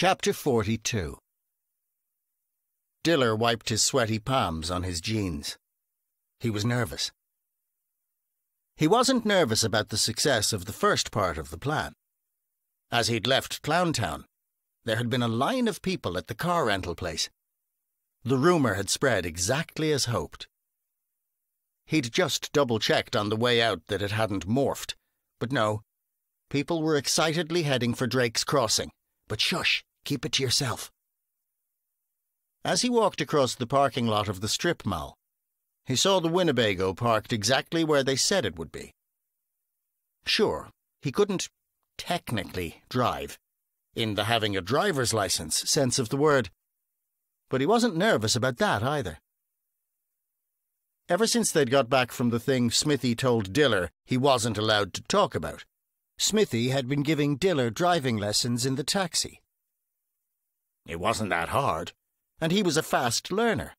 Chapter 42 Diller wiped his sweaty palms on his jeans. He was nervous. He wasn't nervous about the success of the first part of the plan. As he'd left Clowntown, there had been a line of people at the car rental place. The rumour had spread exactly as hoped. He'd just double checked on the way out that it hadn't morphed, but no. People were excitedly heading for Drake's Crossing. But shush, keep it to yourself. As he walked across the parking lot of the strip mall, he saw the Winnebago parked exactly where they said it would be. Sure, he couldn't technically drive, in the having a driver's license sense of the word, but he wasn't nervous about that either. Ever since they'd got back from the thing Smithy told Diller he wasn't allowed to talk about, Smithy had been giving Diller driving lessons in the taxi. It wasn't that hard, and he was a fast learner.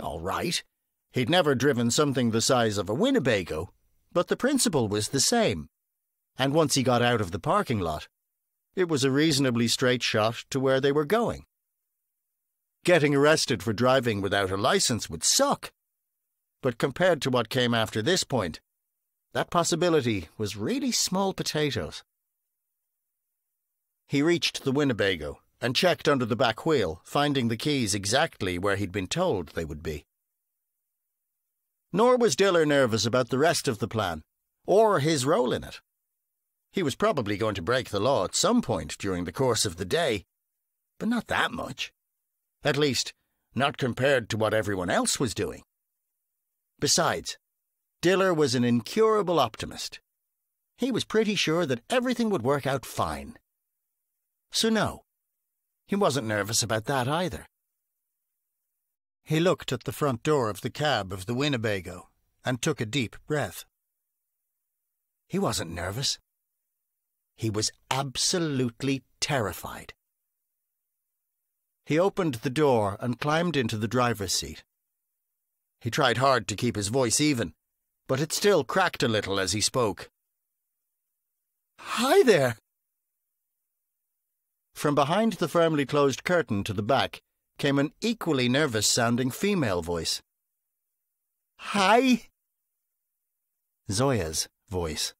All right, he'd never driven something the size of a Winnebago, but the principle was the same. And once he got out of the parking lot, it was a reasonably straight shot to where they were going. Getting arrested for driving without a license would suck but compared to what came after this point, that possibility was really small potatoes. He reached the Winnebago and checked under the back wheel, finding the keys exactly where he'd been told they would be. Nor was Diller nervous about the rest of the plan, or his role in it. He was probably going to break the law at some point during the course of the day, but not that much. At least, not compared to what everyone else was doing. Besides, Diller was an incurable optimist. He was pretty sure that everything would work out fine. So, no, he wasn't nervous about that either. He looked at the front door of the cab of the Winnebago and took a deep breath. He wasn't nervous. He was absolutely terrified. He opened the door and climbed into the driver's seat. He tried hard to keep his voice even, but it still cracked a little as he spoke. Hi there! From behind the firmly closed curtain to the back came an equally nervous sounding female voice. Hi! Zoya's voice.